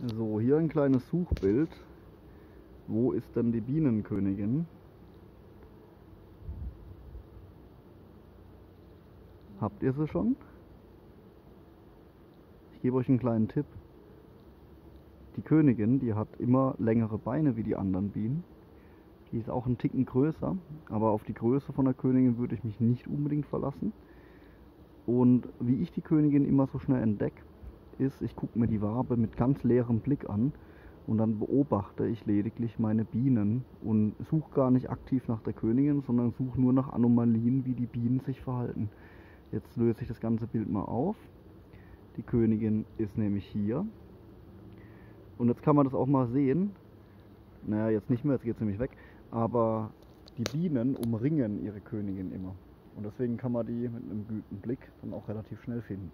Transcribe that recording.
So, hier ein kleines Suchbild. Wo ist denn die Bienenkönigin? Habt ihr sie schon? Ich gebe euch einen kleinen Tipp. Die Königin, die hat immer längere Beine wie die anderen Bienen. Die ist auch ein Ticken größer, aber auf die Größe von der Königin würde ich mich nicht unbedingt verlassen. Und wie ich die Königin immer so schnell entdecke, ist, ich gucke mir die Wabe mit ganz leerem Blick an und dann beobachte ich lediglich meine Bienen und suche gar nicht aktiv nach der Königin, sondern suche nur nach Anomalien, wie die Bienen sich verhalten. Jetzt löse ich das ganze Bild mal auf. Die Königin ist nämlich hier. Und jetzt kann man das auch mal sehen. Naja, jetzt nicht mehr, jetzt geht es nämlich weg. Aber die Bienen umringen ihre Königin immer. Und deswegen kann man die mit einem guten Blick dann auch relativ schnell finden.